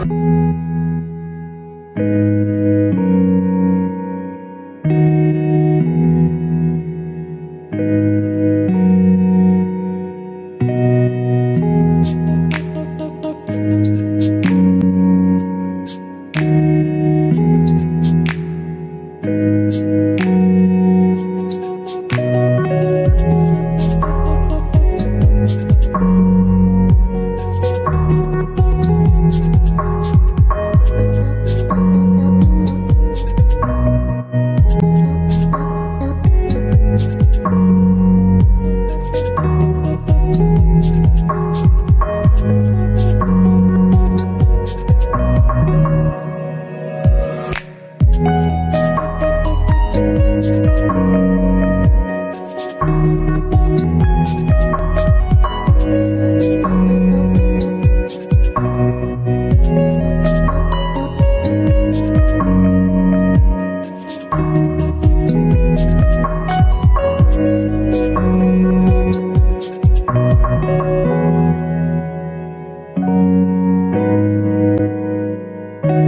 Bye.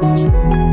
Thank